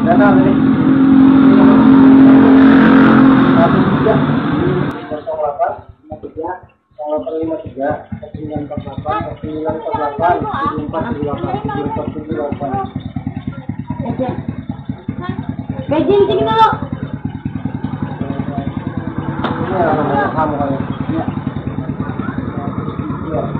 Dana ini. Satu tiga delapan tiga delapan lima tiga sembilan empat delapan sembilan empat delapan empat delapan sini dulu. Ini kamu kali. Iya. Iya.